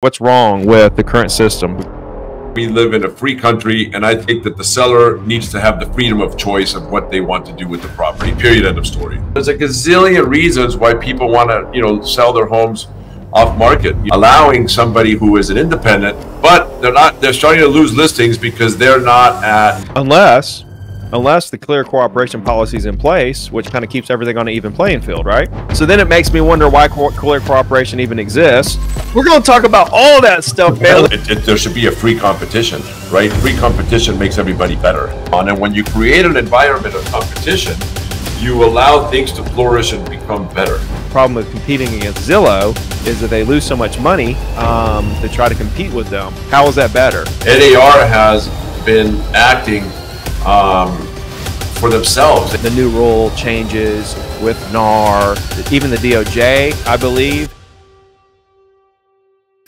What's wrong with the current system? We live in a free country, and I think that the seller needs to have the freedom of choice of what they want to do with the property. Period. End of story. There's a gazillion reasons why people want to, you know, sell their homes off market, allowing somebody who is an independent, but they're not. They're starting to lose listings because they're not at. Unless unless the clear cooperation policy is in place, which kind of keeps everything on an even playing field, right? So then it makes me wonder why co clear cooperation even exists. We're going to talk about all that stuff, man. It, it, there should be a free competition, right? Free competition makes everybody better. And when you create an environment of competition, you allow things to flourish and become better. The problem with competing against Zillow is that they lose so much money um, to try to compete with them. How is that better? NAR has been acting um, for themselves. The new rule changes with NAR, even the DOJ, I believe,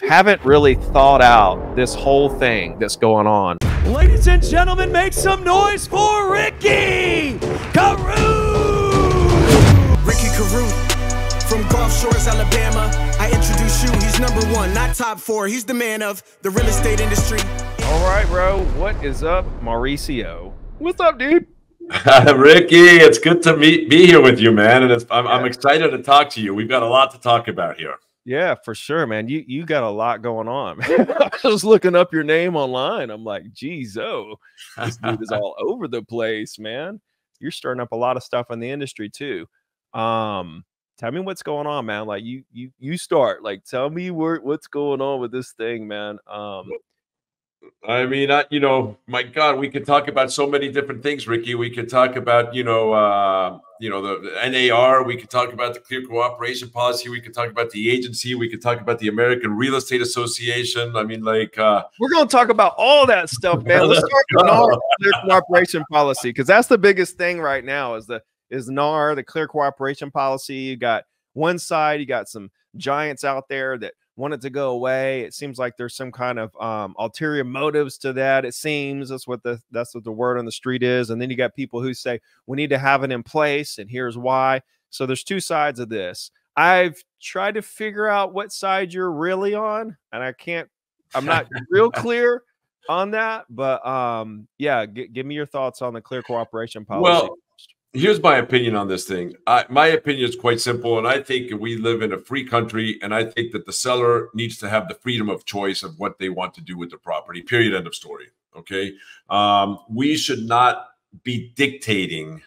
haven't really thought out this whole thing that's going on. Ladies and gentlemen, make some noise for Ricky Carruth! Ricky Carruth from Gulf Shores, Alabama. I introduce you, he's number one, not top four. He's the man of the real estate industry. All right, bro. What is up, Mauricio? What's up, dude? Ricky, it's good to meet be here with you, man, and I'm, I'm excited to talk to you. We've got a lot to talk about here. Yeah, for sure, man. You you got a lot going on. I was looking up your name online. I'm like, geez, oh, this dude is all over the place, man. You're stirring up a lot of stuff in the industry too. Um, tell me what's going on, man. Like you you you start. Like, tell me where what's going on with this thing, man. Um, I mean, I, you know, my God, we could talk about so many different things, Ricky. We could talk about, you know, uh, you know, the, the NAR. We could talk about the clear cooperation policy. We could talk about the agency. We could talk about the American Real Estate Association. I mean, like, uh, we're going to talk about all that stuff, man. Let's start with NAR clear cooperation policy because that's the biggest thing right now. Is the is NAR the clear cooperation policy? You got one side, you got some giants out there that want it to go away. It seems like there's some kind of um, ulterior motives to that. It seems that's what the that's what the word on the street is. And then you got people who say we need to have it in place, and here's why. So there's two sides of this. I've tried to figure out what side you're really on, and I can't. I'm not real clear on that, but um, yeah, give me your thoughts on the clear cooperation policy. Well, here's my opinion on this thing. I, my opinion is quite simple, and I think we live in a free country, and I think that the seller needs to have the freedom of choice of what they want to do with the property. Period. End of story. Okay. Um, we should not be dictating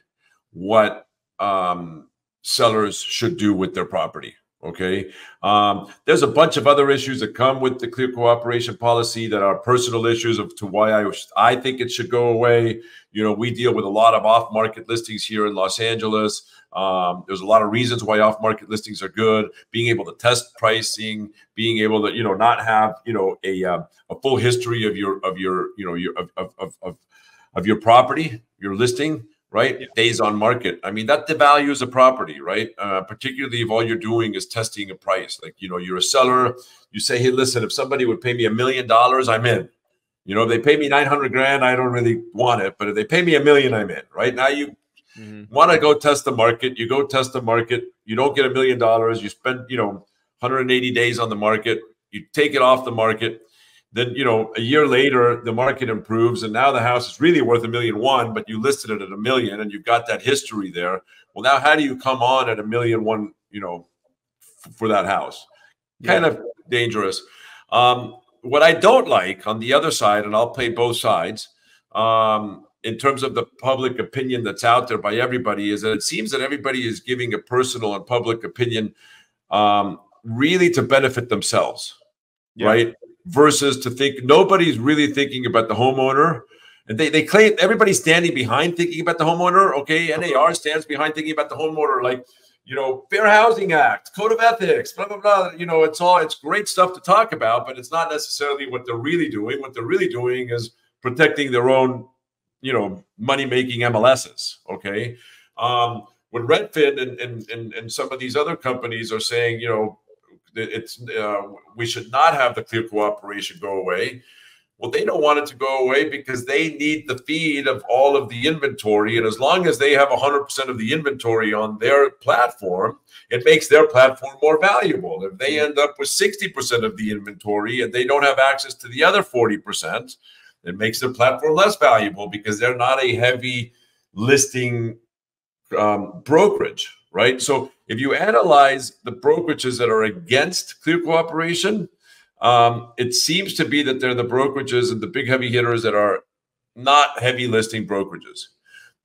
what um, sellers should do with their property. Okay. Um, there's a bunch of other issues that come with the clear cooperation policy that are personal issues of to why I I think it should go away. You know, we deal with a lot of off market listings here in Los Angeles. Um, there's a lot of reasons why off market listings are good. Being able to test pricing, being able to you know not have you know a uh, a full history of your of your you know your of of of, of your property, your listing right? Yeah. Days on market. I mean, that devalues a property, right? Uh, particularly if all you're doing is testing a price. Like, you know, you're a seller, you say, hey, listen, if somebody would pay me a million dollars, I'm in. You know, if they pay me 900 grand, I don't really want it. But if they pay me a million, I'm in, right? Now you mm-hmm. want to go test the market. You go test the market. You don't get a million dollars. You spend, you know, 180 days on the market. You take it off the market then you know a year later the market improves and now the house is really worth a million one but you listed it at a million and you've got that history there. Well now how do you come on at a million one you know for that house? Kind of dangerous. Um, what i don't like on the other side and i'll play both sides um, in terms of the public opinion that's out there by everybody is that it seems that everybody is giving a personal and public opinion um, really to benefit themselves yeah. right versus to think nobody's really thinking about the homeowner. And they, they claim everybody's standing behind thinking about the homeowner. Okay, NAR stands behind thinking about the homeowner, like you know, Fair Housing Act, Code of Ethics, blah blah blah. You know, it's all it's great stuff to talk about, but it's not necessarily what they're really doing. What they're really doing is protecting their own, you know, money making MLSs. Okay. Um, when Redfin and, and and and some of these other companies are saying, you know, it's uh, we should not have the clear cooperation go away. Well, they don't want it to go away because they need the feed of all of the inventory. And as long as they have 100% of the inventory on their platform, it makes their platform more valuable. If they end up with 60% of the inventory and they don't have access to the other 40%, it makes their platform less valuable because they're not a heavy listing um, brokerage, right? So if you analyze the brokerages that are against clear cooperation, um, it seems to be that they're the brokerages and the big heavy hitters that are not heavy listing brokerages.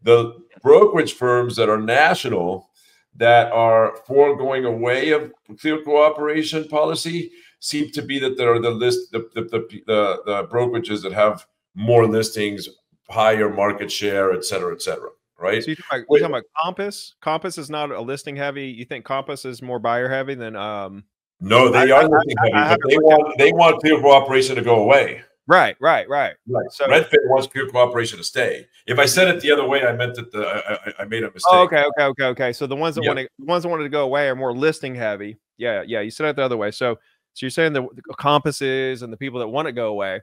The brokerage firms that are national that are for going away of clear cooperation policy seem to be that they're the list the the, the, the, the brokerages that have more listings, higher market share, et cetera, et cetera. Right. So you're talking, about, talking about Compass. Compass is not a listing heavy. You think Compass is more buyer heavy than um no, they I, are looking heavy, but they want they want clear cooperation to go away. Right, right, right. Right. So Redfin wants clear cooperation to stay. If I said it the other way, I meant that the I, I made a mistake. Oh, okay, okay, okay, okay. So the ones that want to, the ones that wanted to go away are more listing heavy. Yeah, yeah. You said it the other way. So so you're saying the, the compasses and the people that want to go away,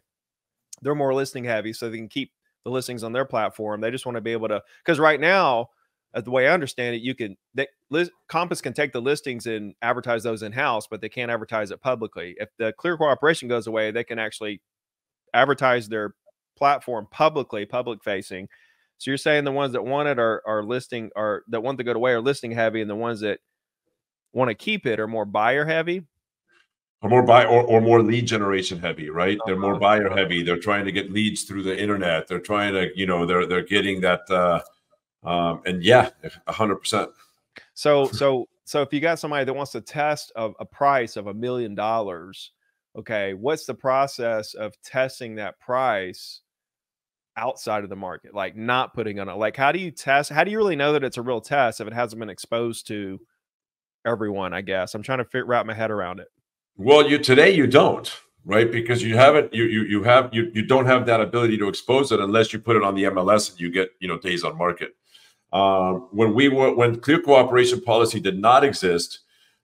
they're more listing heavy, so they can keep the listings on their platform. They just want to be able to because right now uh, the way I understand it, you can they, Compass can take the listings and advertise those in house, but they can't advertise it publicly. If the clear cooperation goes away, they can actually advertise their platform publicly, public facing. So you're saying the ones that want it are are listing are that want to go away are listing heavy, and the ones that want to keep it are more buyer heavy. Or more buy or, or more lead generation heavy, right? They're more uh-huh. buyer heavy. They're trying to get leads through the internet. They're trying to, you know, they're they're getting that uh um, and yeah, hundred percent. So, so, so if you got somebody that wants to test a, a price of a million dollars, okay, what's the process of testing that price outside of the market? Like not putting on it. Like, how do you test? How do you really know that it's a real test if it hasn't been exposed to everyone? I guess I'm trying to figure wrap my head around it. Well, you today you don't right? Because you haven't you you you have you you don't have that ability to expose it unless you put it on the MLS and you get you know days on market. Um, when we were when clear cooperation policy did not exist,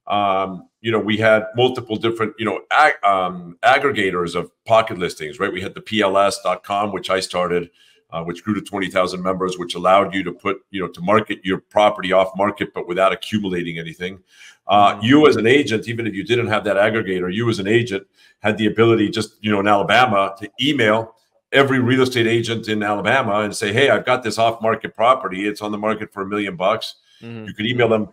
um, you know, we had multiple different, you know, ag um, aggregators of pocket listings, right? We had the PLS.com, which I started, uh, which grew to 20,000 members, which allowed you to put, you know, to market your property off market, but without accumulating anything. Uh, mm-hmm. you as an agent, even if you didn't have that aggregator, you as an agent had the ability just, you know, in Alabama to email every real estate agent in Alabama and say, "Hey, I've got this off-market property. It's on the market for a million bucks." Mm-hmm. You could email them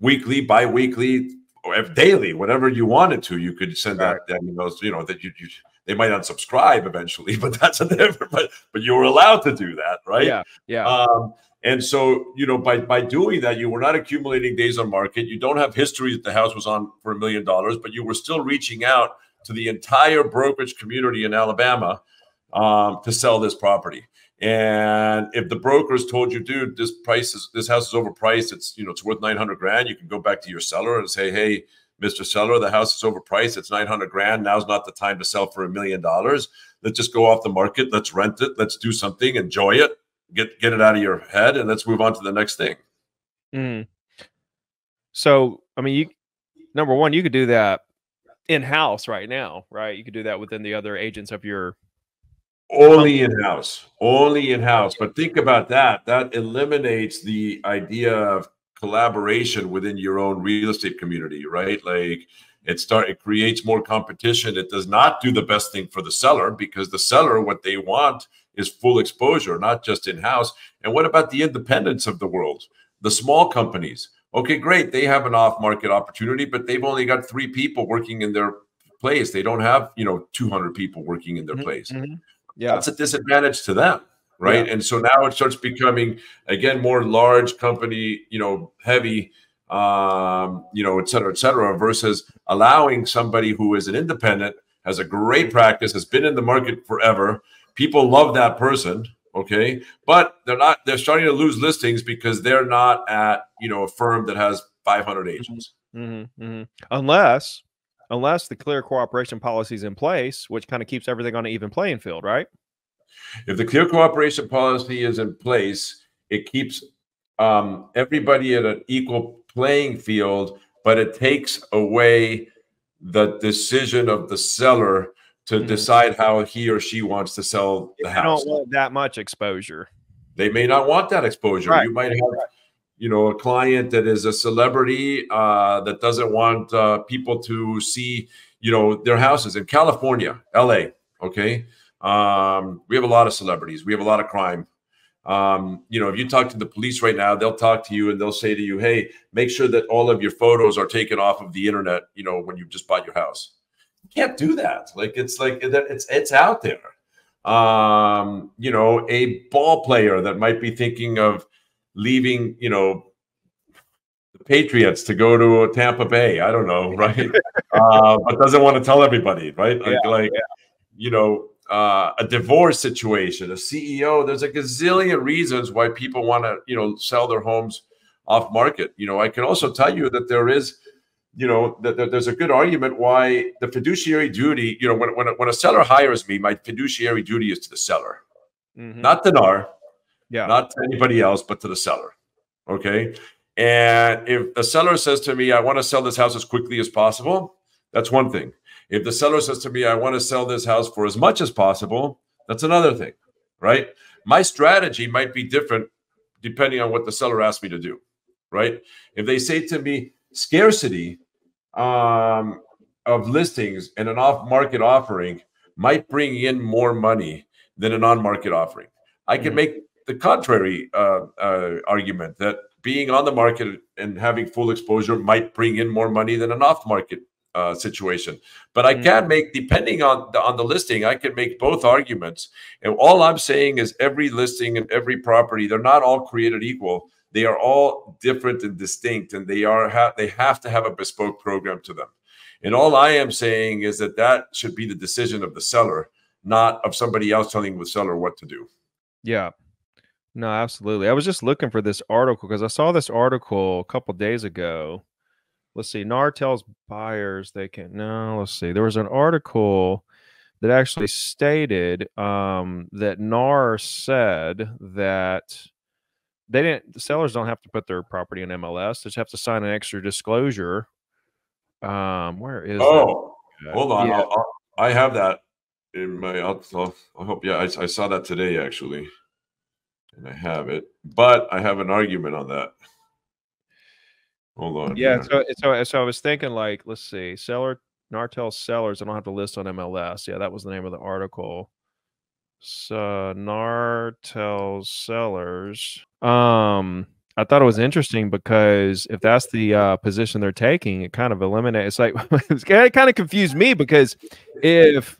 weekly, bi-weekly, or daily, whatever you wanted to. You could send right. that, emails. You know that you, you they might unsubscribe eventually, but that's a different. But but you were allowed to do that, right? Yeah, yeah. Um, and so you know by by doing that, you were not accumulating days on market. You don't have history that the house was on for a million dollars, but you were still reaching out to the entire brokerage community in Alabama um, to sell this property. And if the brokers told you, dude, this price is this house is overpriced, it's you know it's worth 900 grand, you can go back to your seller and say, hey, Mr. Seller, the house is overpriced. It's 900 grand. Now's not the time to sell for a million dollars. Let's just go off the market. Let's rent it. Let's do something. Enjoy it. Get get it out of your head, and let's move on to the next thing. Mm. So, I mean, you number one, you could do that in house right now, right? You could do that within the other agents of your only in house, only in house. But think about that. That eliminates the idea of collaboration within your own real estate community, right? Like it start it creates more competition. It does not do the best thing for the seller because the seller, what they want is full exposure, not just in house. And what about the independents of the world, the small companies? Okay, great. They have an off market opportunity, but they've only got three people working in their place. They don't have, you know, 200 people working in their mm-hmm. place. Mm-hmm yeah that's a disadvantage to them right yeah. and so now it starts becoming again more large company you know heavy um you know et cetera et cetera versus allowing somebody who is an independent has a great practice has been in the market forever people love that person okay but they're not they're starting to lose listings because they're not at you know a firm that has 500 agents mm-hmm, mm-hmm. unless unless the clear cooperation policy is in place, which kind of keeps everything on an even playing field, right? If the clear cooperation policy is in place, it keeps um, everybody at an equal playing field, but it takes away the decision of the seller to Mhm. decide how he or she wants to sell the They house. don't want that much exposure. They may not want that exposure. Right. You might have, you know, a client that is a celebrity uh, that doesn't want uh, people to see, you know, their houses in California, LA. Okay, um, we have a lot of celebrities. We have a lot of crime. Um, you know, if you talk to the police right now, they'll talk to you and they'll say to you, "Hey, make sure that all of your photos are taken off of the internet." You know, when you just bought your house, you can't do that. Like it's like it's it's out there um, you know, a ball player that might be thinking of leaving, you know, the Patriots to go to Tampa Bay. I don't know, right? uh, but doesn't want to tell everybody, right? Like, Yeah, like you know, uh, a divorce situation, a CEO. There's a gazillion reasons why people want to, you know, sell their homes off market. You know, I can also tell you that there is you know, th- th- there's a good argument why the fiduciary duty, you know, when, when, a, when a seller hires me, my fiduciary duty is to the seller, Mhm. not to NAR, yeah. not to anybody else, but to the seller. Okay. And if the seller says to me, I want to sell this house as quickly as possible, that's one thing. If the seller says to me, I want to sell this house for as much as possible, that's another thing, right? My strategy might be different depending on what the seller asks me to do, right? If they say to me, scarcity um, of listings and an off market offering might bring in more money than an on market offering. I can Mhm. make the contrary uh, uh, argument that being on the market and having full exposure might bring in more money than an off market uh, situation. But I can make, depending on the, on the listing, I can make both arguments. And all I'm saying is every listing and every property, they're not all created equal. They are all different and distinct, and they are ha- they have to have a bespoke program to them. And all I am saying is that that should be the decision of the seller, not of somebody else telling the seller what to do. Yeah. No, absolutely. I was just looking for this article because I saw this article a couple days ago. Let's see. NAR tells buyers they can. No, let's see. There was an article that actually stated um, that NAR said that they didn't. The sellers don't have to put their property in MLS. They just have to sign an extra disclosure. Um, where is? Oh, at? hold on. Yeah. I'll, I'll, I have that in my. I'll, I'll, I hope. Yeah, I, I saw that today actually, and I have it. But I have an argument on that. Hold on. Yeah, so so so I was thinking like, let's see, seller NAR tell sellers. I don't have to list on MLS. Yeah, that was the name of the article. So NAR tell sellers. Um, I thought it was interesting because if that's the uh, position they're taking, it kind of eliminates. It's like it kind of confused me because if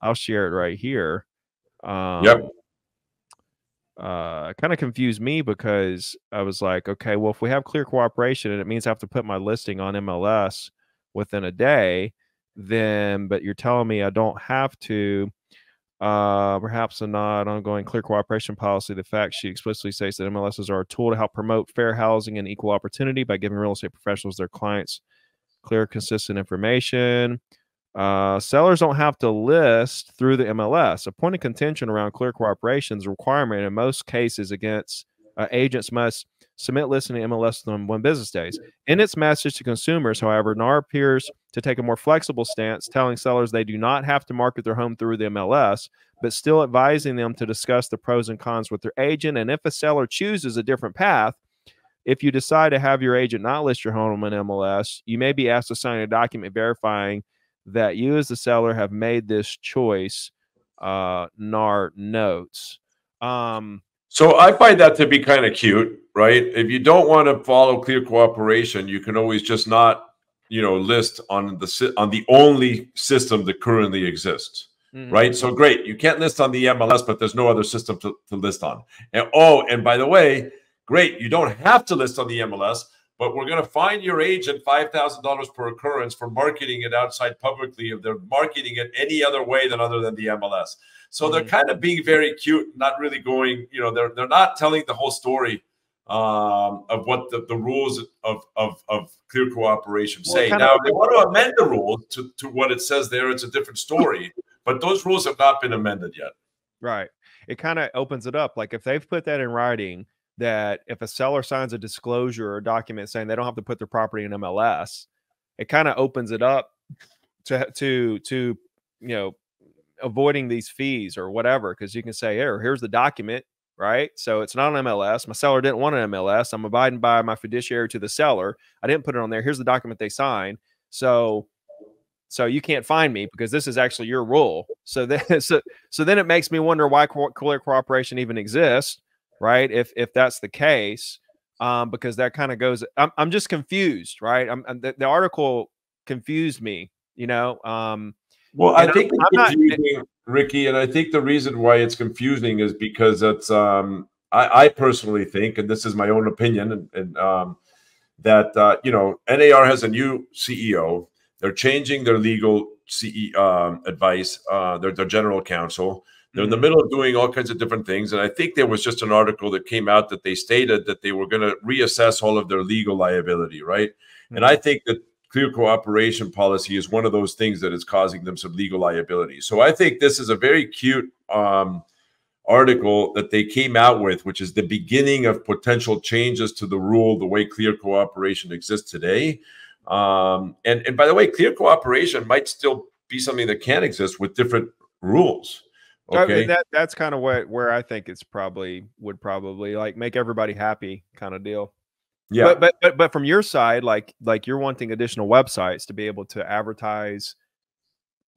I'll share it right here. Um, Yep. Uh, kind of confused me because I was like, okay, well, if we have clear cooperation and it means I have to put my listing on MLS within a day, then, but you're telling me I don't have to. Uh, perhaps a not ongoing clear cooperation policy. The fact she explicitly states that MLSs are a tool to help promote fair housing and equal opportunity by giving real estate professionals their clients clear, consistent information. Uh, sellers don't have to list through the MLS. A point of contention around clear cooperation is a requirement in most cases against uh, agents must submit listing to MLS within one business days. In its message to consumers, however, NAR appears to take a more flexible stance, telling sellers they do not have to market their home through the MLS, but still advising them to discuss the pros and cons with their agent. And if a seller chooses a different path, if you decide to have your agent not list your home in MLS, you may be asked to sign a document verifying that you, as the seller, have made this choice. Uh, NAR notes. Um, So I find that to be kind of cute, right? If you don't want to follow clear cooperation, you can always just not, you know, list on the on the only system that currently exists, mhm. right? So great, you can't list on the MLS, but there's no other system to, to list on. And oh, and by the way, great, you don't have to list on the MLS, but we're going to fine your agent five thousand dollars per occurrence for marketing it outside publicly if they're marketing it any other way than other than the MLS. So they're Mhm. kind of being very cute, not really going, you know, they're they're not telling the whole story um, of what the, the rules of, of, of clear cooperation say. now, of- if they want to amend the rules to, to what it says there, it's a different story. but those rules have not been amended yet. Right. It kind of opens it up. Like if they've put that in writing, that if a seller signs a disclosure or document saying they don't have to put their property in MLS, it kind of opens it up to to to you know avoiding these fees or whatever because you can say here here's the document right? So it's not an mls my seller didn't want an mls i'm abiding by my fiduciary to the seller. I didn't put it on there. Here's the document they signed. So so you can't find me because this is actually your rule. So then so, so then it makes me wonder why clear cooperation even exists right if if that's the case um because that kind of goes I'm, I'm just confused right i'm, I'm the, the article confused me you know um well, I think I'm, confusing, not, Ricky, and I think the reason why it's confusing is because it's um, I, I, personally think, and this is my own opinion, and, and um, that uh, you know NAR has a new CEO. They're changing their legal CE um, advice, uh, their, their general counsel. They're in the mm-hmm. middle of doing all kinds of different things. And I think there was just an article that came out that they stated that they were going to reassess all of their legal liability, right? Mm-hmm. And I think that clear cooperation policy is one of those things that is causing them some legal liability. So I think this is a very cute um, article that they came out with, which is the beginning of potential changes to the rule, the way clear cooperation exists today. Um, and, and by the way, clear cooperation might still be something that can exist with different rules. Okay. I mean, that that's kind of what where I think it's probably would probably like make everybody happy kind of deal. Yeah. But, but but but from your side, like like you're wanting additional websites to be able to advertise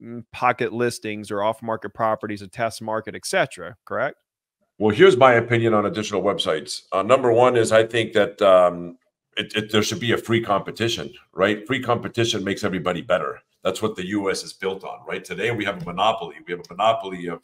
mm, pocket listings or off market properties, a test market, etc. Correct? Well, here's my opinion on additional websites. Uh, number one is I think that um, it, it, there should be a free competition, right? Free competition makes everybody better. That's what the U.S. is built on, right? Today we have a monopoly. We have a monopoly of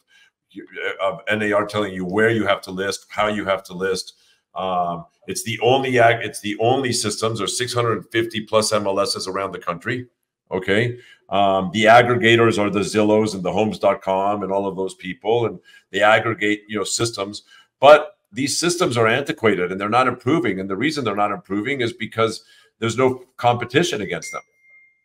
of NAR telling you where you have to list, how you have to list, um, it's the only act. it's the only systems. There's 650 plus MLSs around the country. Okay. Um, the aggregators are the Zillows and the homes.com and all of those people, and they aggregate, you know, systems. But these systems are antiquated and they're not improving. And the reason they're not improving is because there's no competition against them.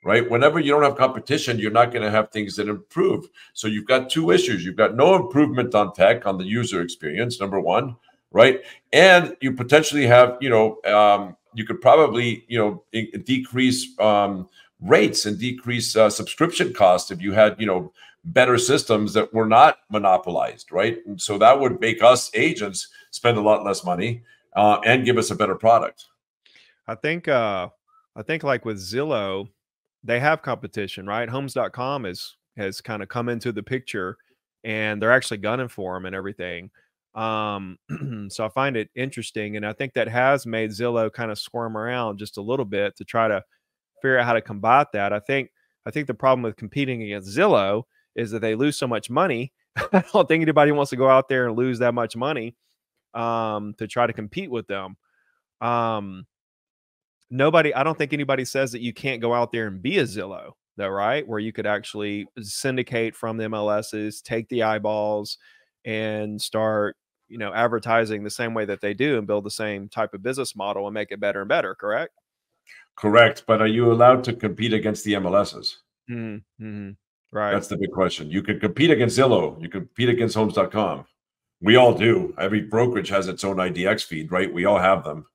Right. Whenever you don't have competition, you're not going to have things that improve. So you've got two issues. You've got no improvement on tech, on the user experience, number one right? And you potentially have, you know, um, you could probably, you know, decrease um, rates and decrease uh, subscription costs if you had, you know, better systems that were not monopolized, right? And so that would make us agents spend a lot less money uh, and give us a better product. I think, uh, I think like with Zillow, they have competition, right? Homes.com is has kind of come into the picture, and they're actually gunning for them and everything. Um, so I find it interesting, and I think that has made Zillow kind of squirm around just a little bit to try to figure out how to combat that. I think I think the problem with competing against Zillow is that they lose so much money. I don't think anybody wants to go out there and lose that much money um, to try to compete with them. Um, nobody, I don't think anybody says that you can't go out there and be a Zillow, though, right? Where you could actually syndicate from the MLSs, take the eyeballs, and start you know advertising the same way that they do and build the same type of business model and make it better and better correct correct but are you allowed to compete against the mls's mm-hmm. mm-hmm. right that's the big question you can compete against zillow you compete against homes.com we all do every brokerage has its own idx feed right we all have them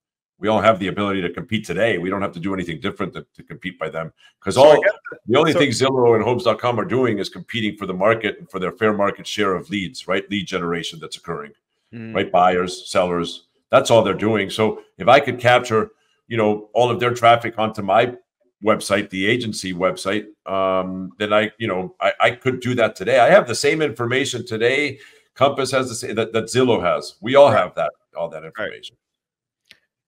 we all have the ability to compete today. We don't have to do anything different to, to compete by them because so all the only so, thing Zillow and Homes.com are doing is competing for the market and for their fair market share of leads, right? Lead generation that's occurring mm. right? Buyers, sellers. That's all they're doing. So if I could capture, you know, all of their traffic onto my website, the agency website, um, then I, you know, I, I could do that today. I have the same information today. Compass has the same that, that Zillow has. We all right. have that, all that information. Right.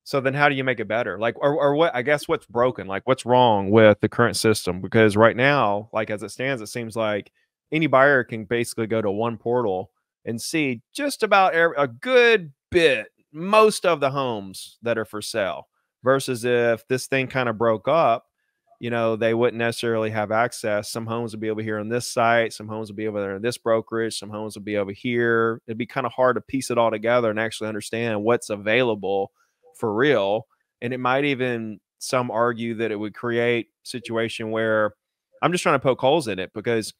So then how do you make it better? Like, or, or what, I guess what's broken, like what's wrong with the current system? Because right now, like as it stands, it seems like any buyer can basically go to one portal and see just about every, a good bit, most of the homes that are for sale. Versus if this thing kind of broke up, you know, they wouldn't necessarily have access. Some homes would be over here on this site, some homes would be over there in this brokerage, some homes would be over here. It'd be kind of hard to piece it all together and actually understand what's available for real. And it might even some argue that it would create situation where I'm just trying to poke holes in it because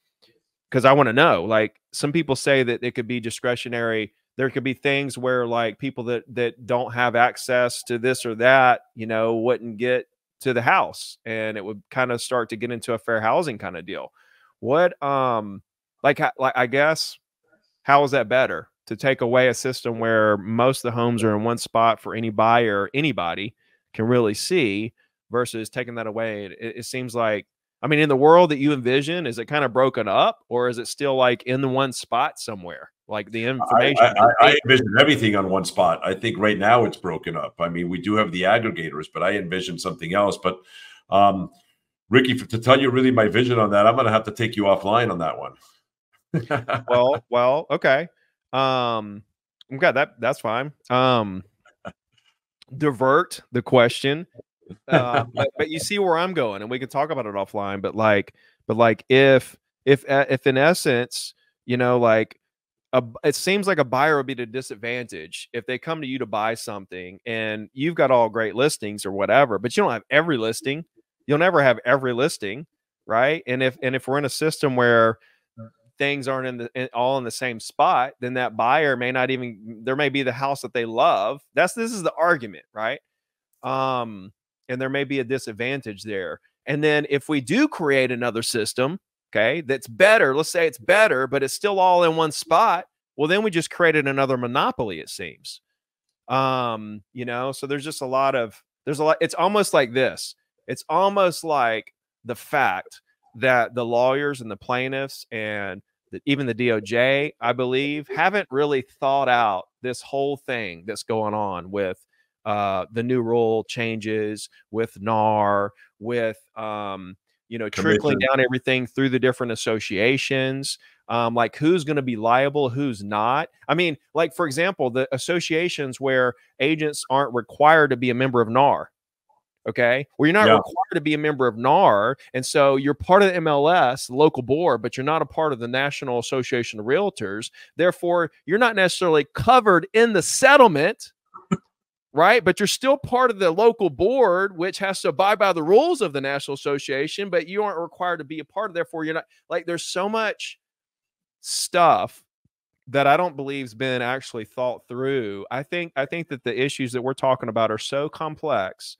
because I want to know. Like some people say that it could be discretionary. There could be things where like people that that don't have access to this or that, you know, wouldn't get to the house, and it would kind of start to get into a fair housing kind of deal. What um like like I guess how is that better to take away a system where most of the homes are in one spot for any buyer, anybody can really see, versus taking that away? It, it seems like I mean, in the world that you envision, is it kind of broken up, or is it still like in the one spot somewhere? Like the information. I, I, I, envision everything on one spot. I think right now it's broken up. I mean, we do have the aggregators, but I envision something else. But um, Ricky, to tell you really my vision on that, I'm going to have to take you offline on that one. well, well, okay. Um, okay, that that's fine. Um, divert the question uh, but, but you see where I'm going, and we can talk about it offline. But like, but like, if if if in essence, you know, like a, it seems like a buyer would be at a disadvantage if they come to you to buy something and you've got all great listings or whatever, but you don't have every listing. You'll never have every listing, right? And if and if we're in a system where things aren't in the in, all in the same spot, then that buyer may not even there may be the house that they love. That's this is the argument, right? Um, and there may be a disadvantage there. And then if we do create another system, okay, that's better, let's say it's better, but it's still all in one spot, well, then we just created another monopoly, it seems. Um, you know, so there's just a lot of there's a lot, it's almost like this. It's almost like the fact that the lawyers and the plaintiffs and the, even the DOJ, I believe, haven't really thought out this whole thing that's going on with uh, the new rule changes with NAR, with um, you know trickling down everything through the different associations. Um, like who's going to be liable, who's not. I mean, like for example, the associations where agents aren't required to be a member of NAR. Okay. Well, you're not yeah. required to be a member of NAR. And so you're part of the MLS, the local board, but you're not a part of the National Association of Realtors. Therefore, you're not necessarily covered in the settlement right? But you're still part of the local board, which has to abide by the rules of the National Association, but you aren't required to be a part of. Therefore, you're not like there's so much stuff that I don't believe has been actually thought through. I think I think that the issues that we're talking about are so complex.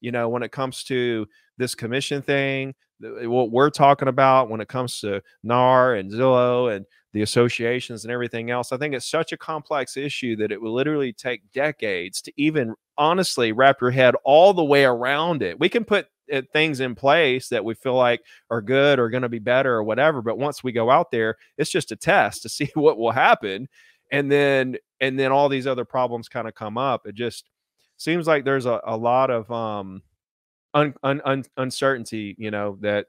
You know, when it comes to this commission thing, what we're talking about when it comes to NAR and Zillow and the associations and everything else. I think it's such a complex issue that it will literally take decades to even honestly wrap your head all the way around it. We can put uh, things in place that we feel like are good or going to be better or whatever, but once we go out there, it's just a test to see what will happen. And then and then all these other problems kind of come up. It just seems like there's a, a lot of um un, un, un, uncertainty, you know, that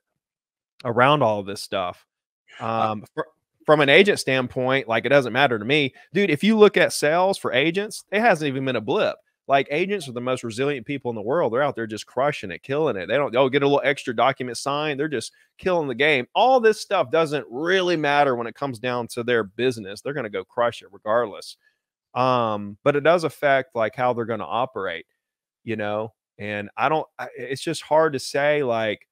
around all of this stuff. Uh um, for, from an agent standpoint, like it doesn't matter to me, dude. If you look at sales for agents, it hasn't even been a blip. Like agents are the most resilient people in the world. They're out there just crushing it, killing it. They don't they'll get a little extra document signed. They're just killing the game. All this stuff doesn't really matter when it comes down to their business. They're going to go crush it regardless. Um, but it does affect like how they're going to operate, you know. And I don't. I, it's just hard to say like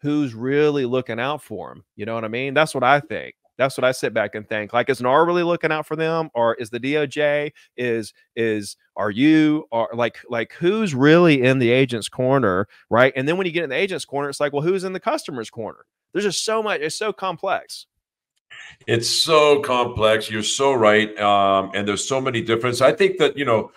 who's really looking out for them. You know what I mean? That's what I think. That's what I sit back and think. Like, is NAR really looking out for them, or is the DOJ? Is is are you or like like who's really in the agent's corner, right? And then when you get in the agent's corner, it's like, well, who's in the customer's corner? There's just so much. It's so complex. It's so complex. You're so right, um, and there's so many differences. I think that you know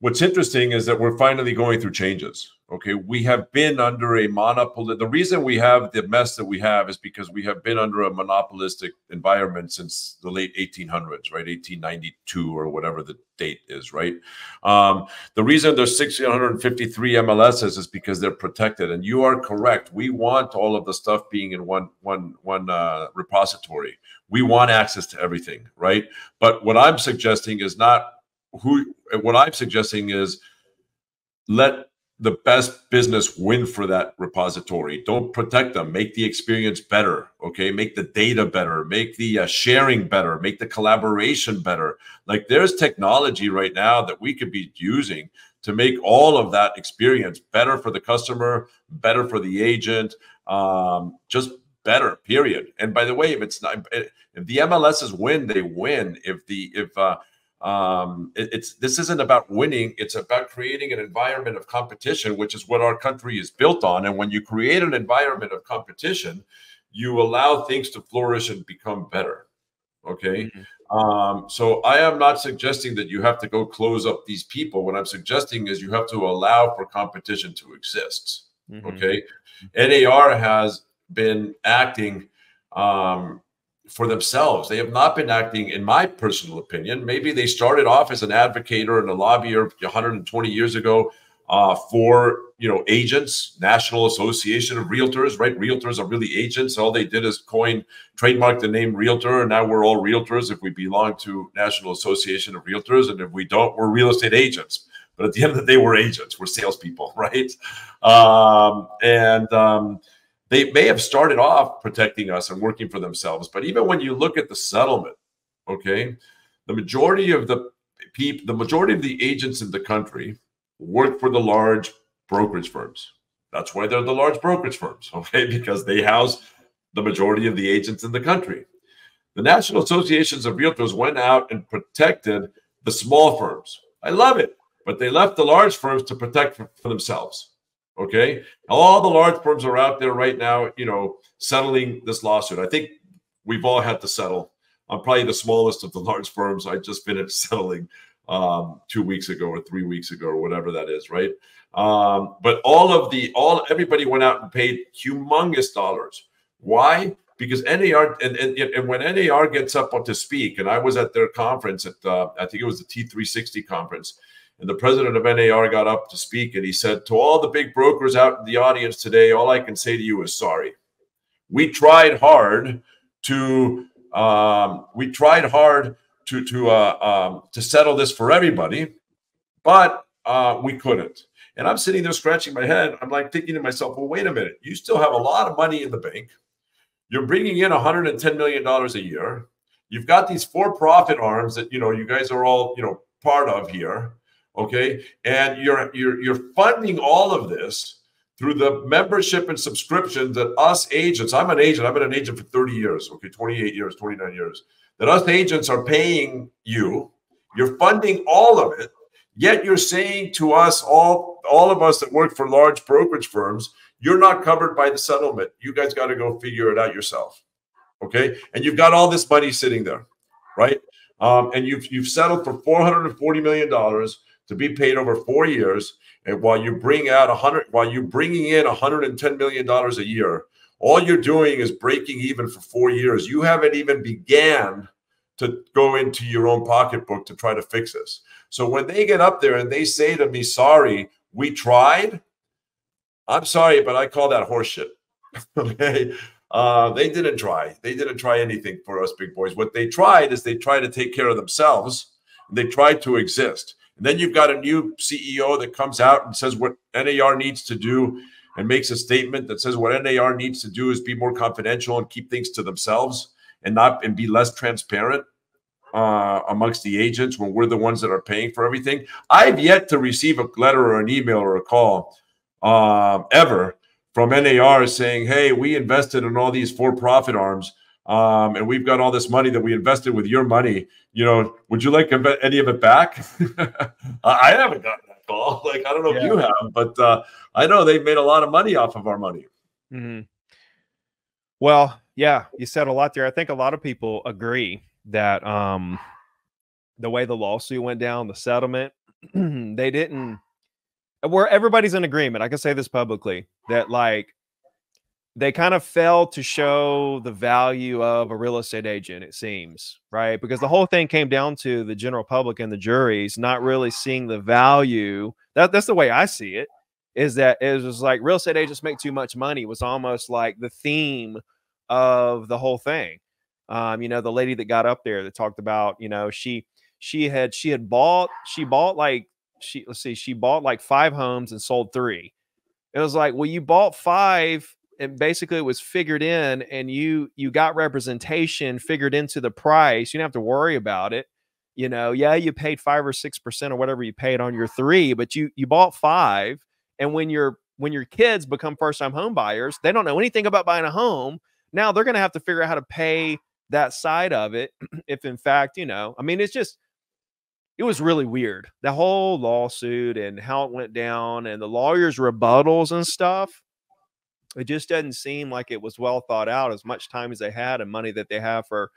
what's interesting is that we're finally going through changes. Okay, we have been under a monopoly. The reason we have the mess that we have is because we have been under a monopolistic environment since the late 1800s, right? 1892 or whatever the date is, right? Um, the reason there's 653 MLSs is because they're protected. And you are correct. We want all of the stuff being in one one one uh, repository. We want access to everything, right? But what I'm suggesting is not who what I'm suggesting is let the best business win for that repository. Don't protect them. Make the experience better. Okay. Make the data better. Make the uh, sharing better. Make the collaboration better. Like there's technology right now that we could be using to make all of that experience better for the customer, better for the agent, um, just better. Period. And by the way, if it's not, if the MLSs win, they win. If the if uh, um, it, it's this isn't about winning it's about creating an environment of competition which is what our country is built on and when you create an environment of competition you allow things to flourish and become better. Okay. Mhm. Um, so I am not suggesting that you have to go close up these people. What I'm suggesting is you have to allow for competition to exist. Mhm. Okay. NAR has been acting um, for themselves. They have not been acting, in my personal opinion. Maybe they started off as an advocator and a lobbyer 120 years ago uh, for you know agents, National Association of Realtors. Right, realtors are really agents. All they did is coin, trademark the name realtor, and now we're all realtors if we belong to National Association of Realtors, and if we don't, we're real estate agents. But at the end of the day, we're agents. We're salespeople, right? Um, and um, they may have started off protecting us and working for themselves, but even when you look at the settlement, okay, the majority of the people, the majority of the agents in the country work for the large brokerage firms. That's why they're the large brokerage firms, okay, because they house the majority of the agents in the country. The National Associations of Realtors went out and protected the small firms. I love it, but they left the large firms to protect for, for themselves. Okay. All the large firms are out there right now, you know, settling this lawsuit. I think we've all had to settle. I'm probably the smallest of the large firms. I just finished settling um, two weeks ago or three weeks ago or whatever that is, right? Um, but all of the all everybody went out and paid humongous dollars. Why? Because NAR and, and, and when NAR gets up to speak, and I was at their conference at uh, I think it was the T360 conference, and the president of NAR got up to speak and he said, To all the big brokers out in the audience today, all I can say to you is sorry. We tried hard to um, we tried hard to to uh, um, to settle this for everybody, but uh, we couldn't. And I'm sitting there scratching my head. I'm like thinking to myself, well, wait a minute. You still have a lot of money in the bank. You're bringing in 110 million dollars a year. You've got these for-profit arms that you know you guys are all you know part of here okay? And you're you're you're funding all of this through the membership and subscriptions that us agents i'm an agent i've been an agent for 30 years okay 28 years 29 years that us agents are paying you you're funding all of it yet you're saying to us all all of us that work for large brokerage firms you're not covered by the settlement. You guys got to go figure it out yourself okay? And you've got all this money sitting there right? Um, and you've you've settled for 440 million dollars to be paid over four years. And while you bring out a hundred, while you're bringing in 110 million dollars a year, all you're doing is breaking even for four years. You haven't even began to go into your own pocketbook to try to fix this. So when they get up there and they say to me, "Sorry, we tried," I'm sorry, but I call that horseshit. okay. Uh, they didn't try. They didn't try anything for us big boys. What they tried is they tried to take care of themselves. They tried to exist. And then you've got a new CEO that comes out and says what NAR needs to do and makes a statement that says what NAR needs to do is be more confidential and keep things to themselves and not and be less transparent uh, amongst the agents when we're the ones that are paying for everything. I've yet to receive a letter or an email or a call um, ever from NAR saying, "Hey, we invested in all these for-profit arms." Um, and we've got all this money that we invested with your money. You know, would you like any of it back? I haven't gotten that call. Like, I don't know yeah. if you have, but uh, I know they've made a lot of money off of our money. Mm-hmm. Well, yeah, you said a lot there. I think a lot of people agree that um, the way the lawsuit went down, the settlement, they didn't. Where everybody's in agreement, I can say this publicly that like they kind of failed to show the value of a real estate agent, it seems, right? Because the whole thing came down to the general public and the juries not really seeing the value. That, that's the way I see it. Is that it was like real estate agents make too much money was almost like the theme of the whole thing. Um, you know, the lady that got up there that talked about, you know, she she had she had bought she bought like she let's see, she bought like five homes and sold three. It was like, well, you bought five and basically it was figured in and you you got representation figured into the price you don't have to worry about it you know? Yeah you paid five or six percent or whatever you paid on your three but you you bought five and when your when your kids become first time home buyers they don't know anything about buying a home now they're going to have to figure out how to pay that side of it if in fact you know i mean it's just it was really weird. The whole lawsuit and how it went down and the lawyers rebuttals and stuff it just doesn't seem like it was well thought out as much time as they had and money that they have for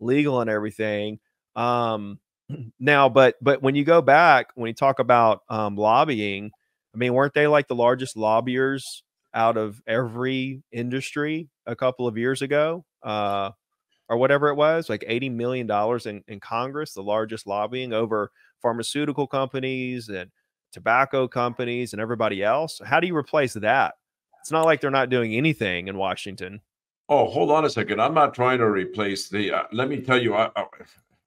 legal and everything. Um, now, but but when you go back, when you talk about um, lobbying, I mean, weren't they like the largest lobbyers out of every industry a couple of years ago? Uh, or whatever it was, like $80 million in, in Congress, the largest lobbying over pharmaceutical companies and tobacco companies and everybody else. How do you replace that? It's not like they're not doing anything in Washington. Oh, hold on a second. I'm not trying to replace the. Uh, let me tell you, I,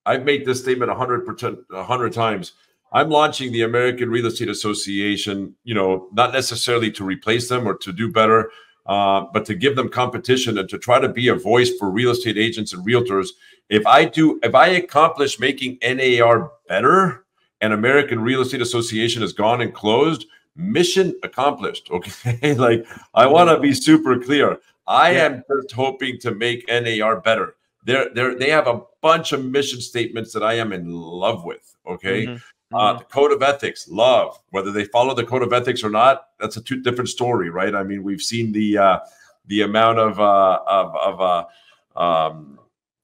I, have made this statement hundred percent, hundred times. I'm launching the American Real Estate Association. You know, not necessarily to replace them or to do better, uh, but to give them competition and to try to be a voice for real estate agents and realtors. If I do, if I accomplish making NAR better, and American Real Estate Association has gone and closed, mission accomplished. Okay. like I want to be super clear. I yeah. am just hoping to make NAR better. They're, they're, they have a bunch of mission statements that I am in love with. Okay. Mm-hmm. Uh, mm-hmm. the code of ethics, love. Whether they follow the code of ethics or not, that's a two different story, right? I mean, we've seen the uh, the amount of uh, of, of uh, um,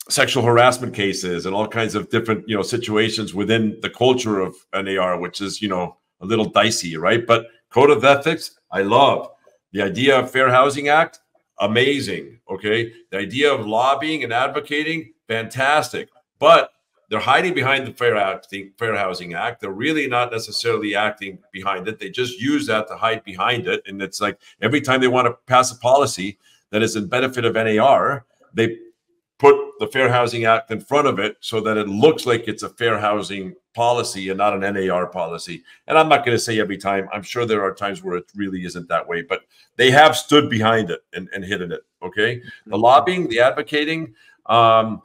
sexual harassment cases and all kinds of different you know situations within the culture of NAR, which is you know a little dicey, right? But code of ethics, I love the idea of Fair Housing Act, amazing. Okay, the idea of lobbying and advocating, fantastic. But they're hiding behind the Fair Acting, Fair Housing Act. They're really not necessarily acting behind it. They just use that to hide behind it. And it's like every time they want to pass a policy that is in benefit of NAR, they put the Fair Housing Act in front of it so that it looks like it's a fair housing policy and not an NAR policy. And I'm not going to say every time. I'm sure there are times where it really isn't that way, but they have stood behind it and, and hidden it. Okay. The mm-hmm. lobbying, the advocating, um,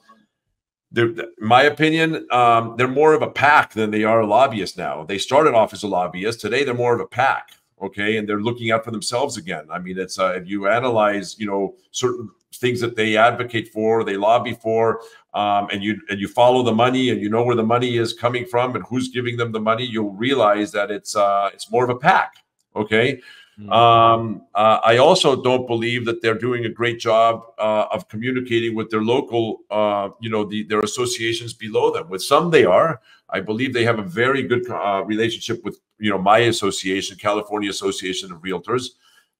in my opinion, um, they're more of a PAC than they are lobbyists now. They started off as a lobbyist. Today, they're more of a PAC. Okay, and they're looking out for themselves again. I mean, it's uh, if you analyze, you know, certain things that they advocate for, they lobby for, um, and you and you follow the money and you know where the money is coming from and who's giving them the money, you'll realize that it's uh, it's more of a PAC. Okay. Mm-hmm. Um, uh, I also don't believe that they're doing a great job uh, of communicating with their local, uh, you know, the, their associations below them. With some, they are. I believe they have a very good uh, relationship with, you know, my association, California Association of Realtors.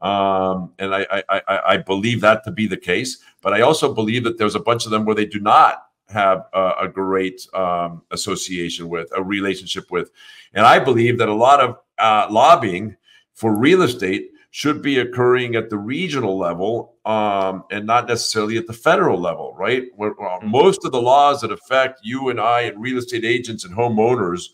Um, and I, I, I, I, believe that to be the case. But I also believe that there's a bunch of them where they do not have a, a great um, association with, a relationship with. And I believe that a lot of uh, lobbying for real estate should be occurring at the regional level um, and not necessarily at the federal level, right? Where, mm-hmm. Most of the laws that affect you and I and real estate agents and homeowners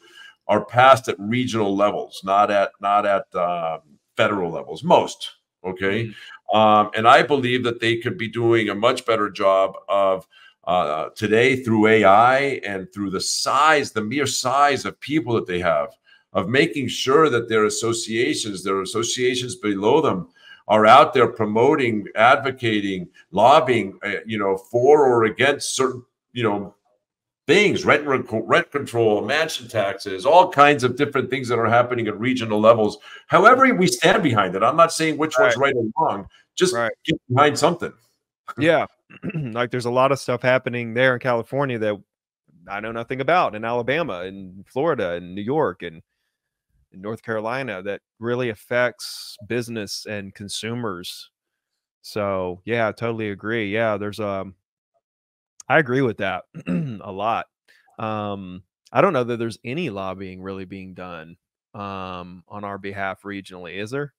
are passed at regional levels, not at not at um, federal levels, most. Okay. Mm-hmm. Um, and I believe that they could be doing a much better job of uh, today through AI and through the size, the mere size of people that they have, of making sure that their associations, their associations below them, are out there promoting, advocating, lobbying, uh, you know, for or against certain, you know, things rent rent control mansion taxes all kinds of different things that are happening at regional levels. However we stand behind it. I'm not saying which right. one's right. or wrong. Just right. get behind something. Yeah. Like there's a lot of stuff happening there in california that i know nothing about in alabama and florida and new york and north carolina that really affects business and consumers. So yeah i totally agree. Yeah there's um I agree with that a lot. Um, I don't know that there's any lobbying really being done um, on our behalf regionally. Is there?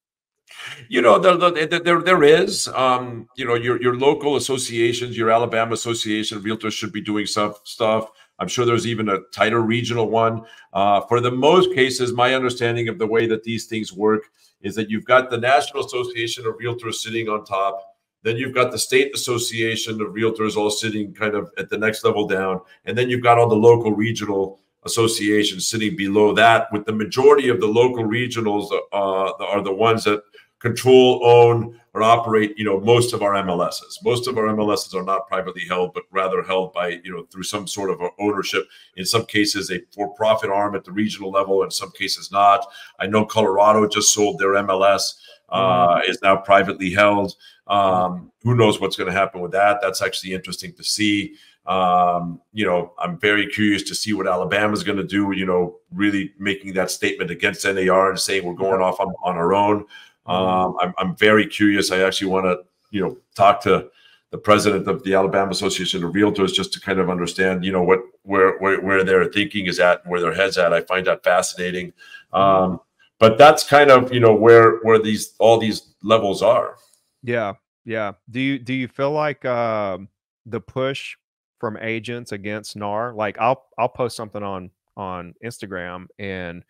You know, there, there, there is. Um, you know, your your local associations, your Alabama Association of Realtors should be doing some stuff. I'm sure there's even a tighter regional one. Uh, for the most cases, my understanding of the way that these things work is that you've got the National Association of Realtors sitting on top then you've got the state association of realtors all sitting kind of at the next level down. And then you've got all the local regional associations sitting below that, with the majority of the local regionals uh, are the ones that control, own, or operate, you know, most of our MLSs. Most of our MLSs are not privately held, but rather held by, you know, through some sort of ownership. In some cases, a for-profit arm at the regional level, in some cases not. I know Colorado just sold their MLS uh, is now privately held. Um, who knows what's going to happen with that? That's actually interesting to see. Um, you know, I'm very curious to see what Alabama's going to do. You know, really making that statement against NAR and saying we're going off on, on our own. Um, I'm, I'm very curious. I actually want to, you know, talk to the president of the Alabama Association of Realtors just to kind of understand, you know, what where where, where their thinking is at and where their heads at. I find that fascinating. Um, but that's kind of you know where where these all these levels are. Yeah, yeah. Do you do you feel like um, the push from agents against NAR? Like I'll I'll post something on on Instagram and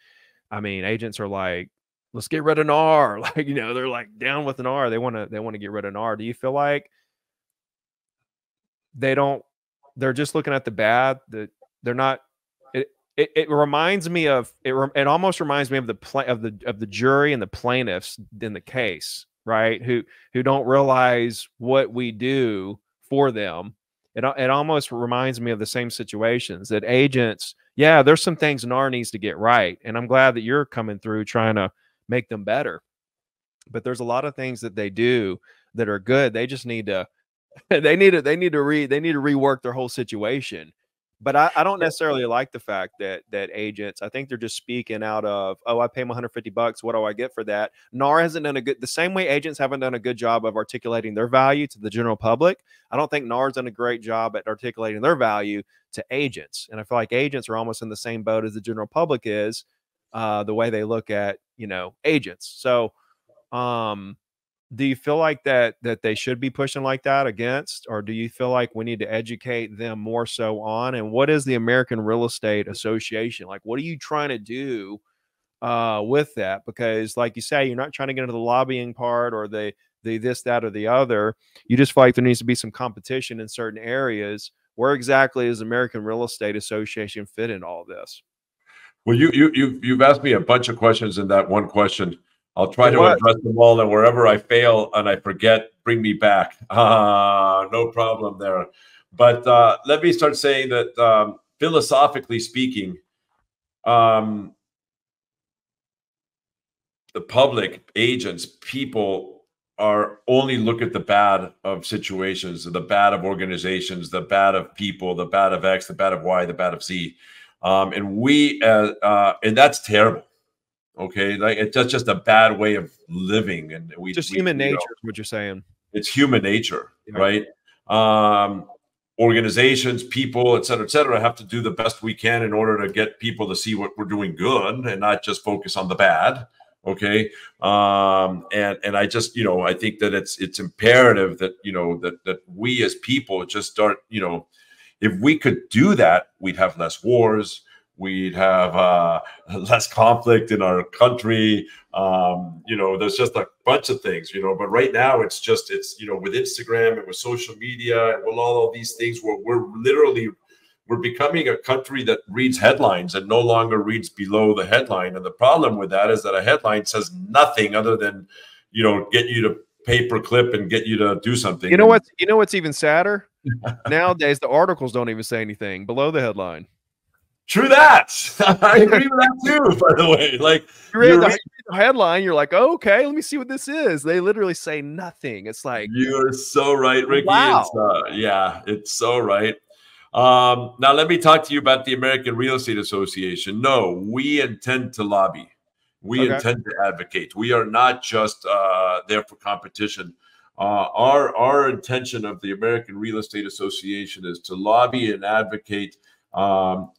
I mean agents are like let's get rid of NAR. Like, you know, they're like down with NAR. They want to they want to get rid of NAR. Do you feel like they don't they're just looking at the bad that they're not it, it, it reminds me of it it almost reminds me of the play of the of the jury and the plaintiffs in the case right who who don't realize what we do for them it, it almost reminds me of the same situations that agents yeah there's some things NAR needs to get right and i'm glad that you're coming through trying to make them better but there's a lot of things that they do that are good they just need to they need to they need to re they need to rework their whole situation. But I, I don't necessarily like the fact that that agents. I think they're just speaking out of oh I pay them 150 bucks. What do I get for that? NAR hasn't done a good the same way agents haven't done a good job of articulating their value to the general public. I don't think NAR's done a great job at articulating their value to agents. And I feel like agents are almost in the same boat as the general public is, uh, the way they look at you know agents. So um do you feel like that that they should be pushing like that against or do you feel like we need to educate them more so on? And what is the american real estate association like what are you trying to do uh, with that? Because like you say you're not trying to get into the lobbying part or the the this that or the other. You just feel like there needs to be some competition in certain areas. Where exactly is american real estate association fit in all this? Well you you you've, you've asked me a bunch of questions in that one question I'll try to address them all, and wherever I fail and I forget, bring me back. Ah, no problem there. But uh, let me start saying that um, philosophically speaking, um, the public, agents, people are only look at the bad of situations, the bad of organizations, the bad of people, the bad of X, the bad of Y, the bad of Z. Um, and we, uh, uh, and that's terrible Okay, like it's just just a bad way of living, and we just we, human nature. Know, is what you're saying? It's human nature, yeah. right? Um, organizations, people, et cetera, et cetera, have to do the best we can in order to get people to see what we're doing good and not just focus on the bad. Okay. Um, and and I just, you know, I think that it's it's imperative that, you know, that that we as people just start, you know, if we could do that, we'd have less wars, we'd have uh, less conflict in our country. Um, you know, there's just a bunch of things, you know, but right now it's just, it's, you know, with Instagram and with social media and with all of these things where we're literally, we're becoming a country that reads headlines and no longer reads below the headline. And the problem with that is that a headline says nothing other than, you know, get you to pay per clip and get you to do something. You know what? You know what's even sadder? Nowadays, the articles don't even say anything below the headline. True that. I agree with that too, by the way. Like you read, the, the, headline, you're like, oh, okay, let me see what this is. They literally say nothing. It's like you're so right, Ricky. Wow. It's, uh, yeah, it's so right. Um, now let me talk to you about the American Real Estate Association. No, we intend to lobby. We okay. intend to advocate. We are not just uh, there for competition. Uh, our our intention of the American Real Estate Association is to lobby and advocate um,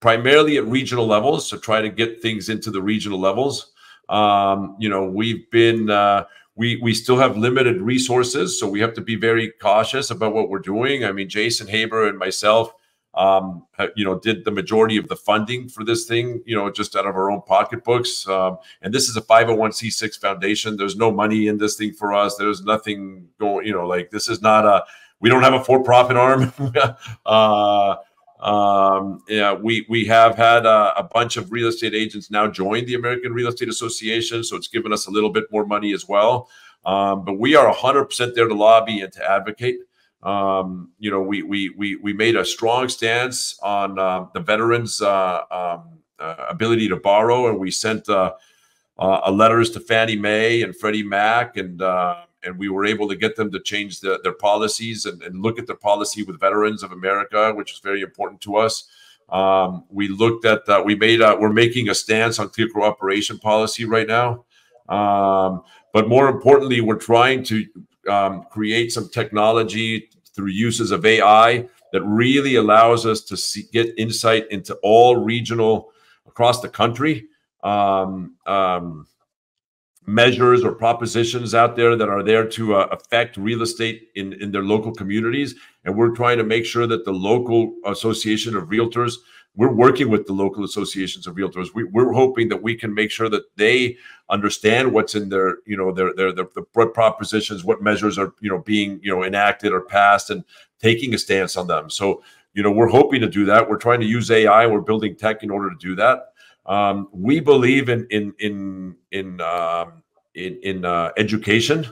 primarily at regional levels. So try to get things into the regional levels. Um, you know, we've been uh, we we still have limited resources, so we have to be very cautious about what we're doing. I mean, Jason Haber and myself, um, you know, did the majority of the funding for this thing, you know, just out of our own pocketbooks. Um, and this is a 501c6 foundation. There's no money in this thing for us. There's nothing going, you know, like this is not a. We don't have a for-profit arm. uh, um, yeah, we we have had a, a, bunch of real estate agents now join the American Real Estate Association, so it's given us a little bit more money as well. Um, but we are 100% there to lobby and to advocate. Um, you know, we we we we made a strong stance on uh, the veterans' uh, um, uh, ability to borrow, and we sent uh, uh, letters to Fannie Mae and Freddie Mac, and uh, and we were able to get them to change the, their policies and, and, look at the policy with Veterans of America, which is very important to us. Um, we looked at uh, we made we're making a stance on clear cooperation policy right now, um, but more importantly, we're trying to um, create some technology through uses of AI that really allows us to see, get insight into all regional across the country um, um, measures or propositions out there that are there to uh, affect real estate in, in their local communities. And we're trying to make sure that the local association of realtors, we're working with the local associations of realtors. We, we're hoping that we can make sure that they understand what's in their, you know, their, their, their, the propositions, what measures are, you know, being, you know, enacted or passed and taking a stance on them. So, you know, we're hoping to do that. We're trying to use AI. We're building tech in order to do that. Um, we believe in in in in um, in, in uh, education,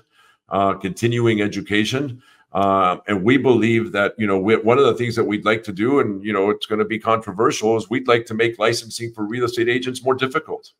uh, continuing education, uh, and we believe that you know we, one of the things that we'd like to do, and you know it's going to be controversial, is we'd like to make licensing for real estate agents more difficult.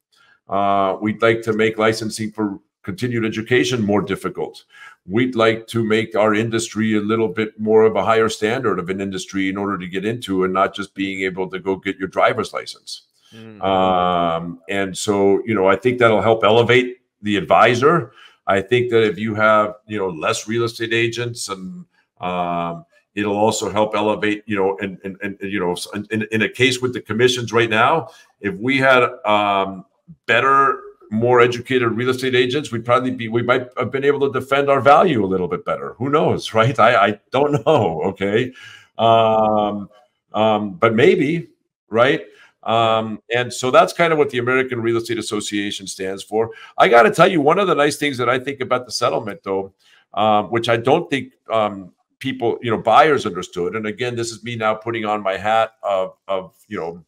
Uh, we'd like to make licensing for continued education more difficult. We'd like to make our industry a little bit more of a higher standard of an industry in order to get into, and not just being able to go get your driver's license. Mm. Um, and so, you know, I think that'll help elevate the advisor. I think that if you have, you know, less real estate agents and um, it'll also help elevate, you know, and, and, and you know, in, in a case with the commissions right now, if we had um, better, more educated real estate agents, we'd probably be, we might have been able to defend our value a little bit better. Who knows, right? I, I don't know. Okay. Um, um, but maybe, right? Um, and so that's kind of what the American Real Estate Association stands for. I got to tell you, one of the nice things that I think about the settlement, though, um, which I don't think um, people, you know, buyers understood. And again, this is me now putting on my hat of, of you know,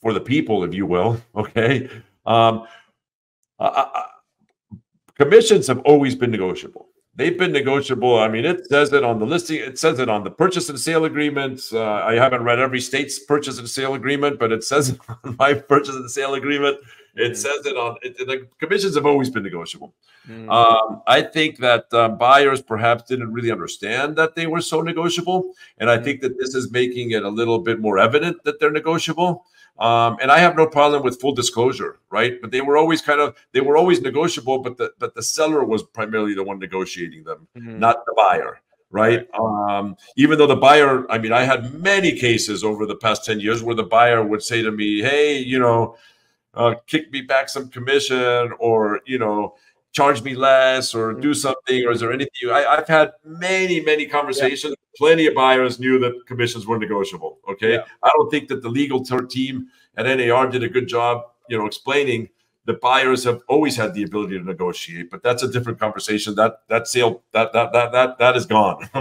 for the people, if you will. Okay. Um, I, I, commissions have always been negotiable they've been negotiable. I mean, it says it on the listing, it says it on the purchase and sale agreements. Uh, I haven't read every state's purchase and sale agreement, but it says it on my purchase and sale agreement. It mm. says it on it, the commissions have always been negotiable. Mm. Um, I think that uh, buyers perhaps didn't really understand that they were so negotiable, and I mm. think that this is making it a little bit more evident that they're negotiable. Um, and I have no problem with full disclosure, right? But they were always kind of they were always negotiable, but the but the seller was primarily the one negotiating them, mm-hmm. not the buyer, right? Um, even though the buyer, I mean, I had many cases over the past ten years where the buyer would say to me, "Hey, you know, uh, kick me back some commission," or you know, charge me less or do mm-hmm. something or is there anything I, have had many many conversations yeah. plenty of buyers knew that commissions were negotiable okay yeah. i don't think that the legal team at nar did a good job you know explaining that buyers have always had the ability to negotiate but that's a different conversation that that sale that that that that, that is gone